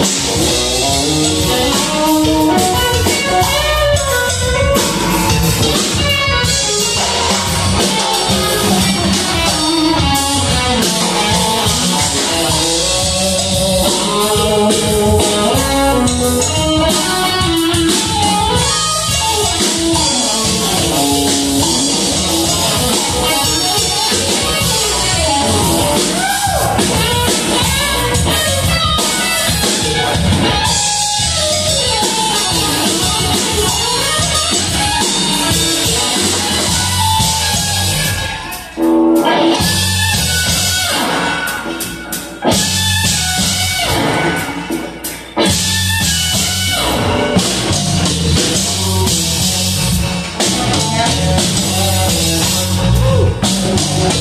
Whoa.